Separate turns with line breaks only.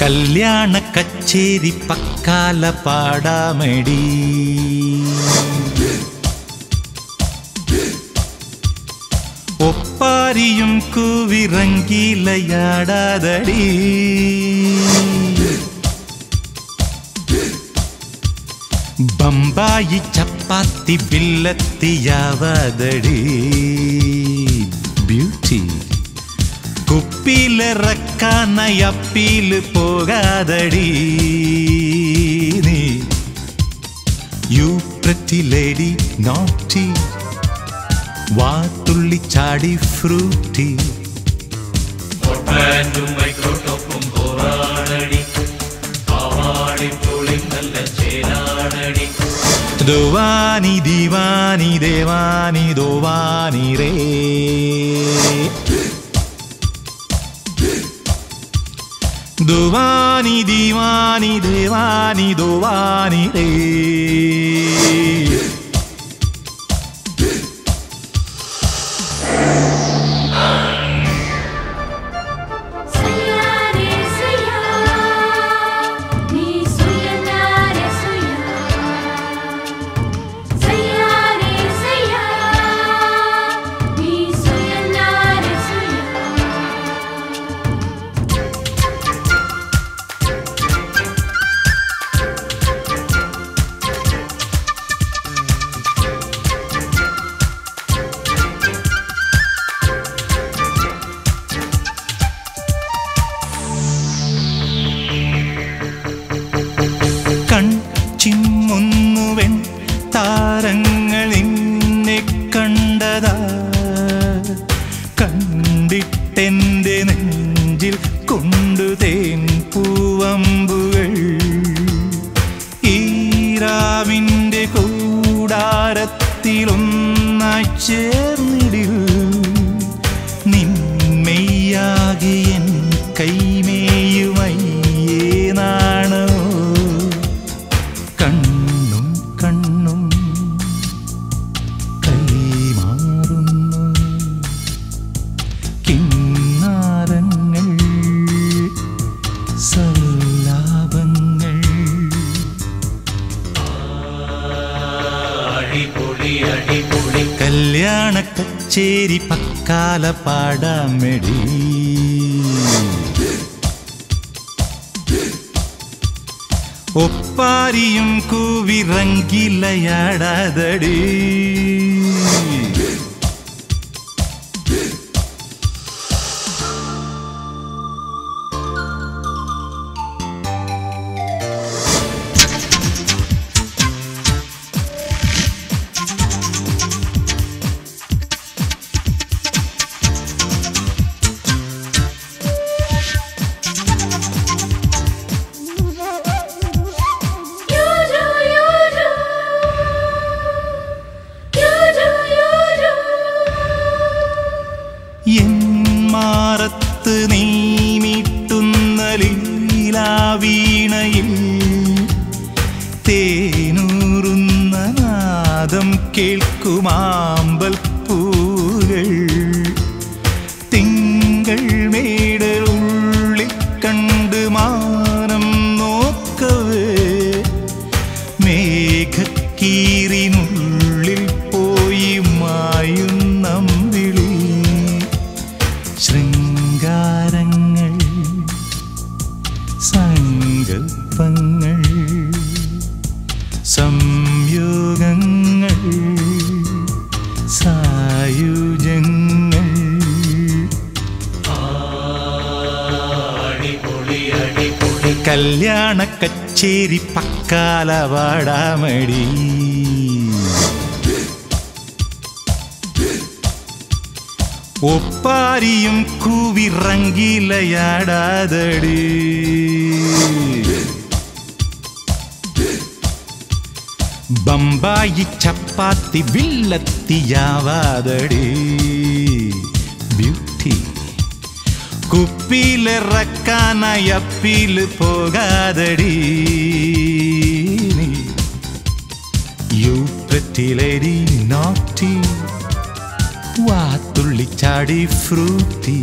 கல்யாண கச்சேரி பக்கால பாடாமடி. ஒப்பாரியும் கூவிரங்கிலையாடாதடி பம்பாயி சப்பாத்தி பில்லத்தியாவாதடி കുപ്പിയിലിറക്കാനായി അപ്പീൽ പോകാതടി. നീ യു പ്രറ്റി ലേഡി നോട്ടി വാത്തുള്ളി ചാടി ഫ്രൂട്ടി
മൈക്രോട്ടോപ്പും നല്ല ചേരാടടി.
ദുവാനി ദിവാനി ദേവാനി ദോവാനി രേ दुवानि दीवानि देवानि दोवानि रे। കൂടാരത്തിലൊന്നായി ചേർന്നിടിൽ. കല്യാണ കച്ചേരി പക്കാല പാടാമെടി. ഒപ്പാരിയും കൂവിറങ്കിലയാടാതടി തേനൂറുന്ന നാദം കേൾക്കുമാമ്പൽ കല്യാണ കച്ചേരി പക്കാല വാടാമടി ഒപ്പാരിയും കൂവിറങ്കിലയാടാതടി பம்பாயி சப்பாத்தி வில்லத்தியாவாதடி பியூட்டி குப்பியில் ரக்கான எப்பீல் போகாதடி. யூப்ரட்டிலடி நாட்டி வா
துள்ளிச்சாடி ஃப்ரூட்டி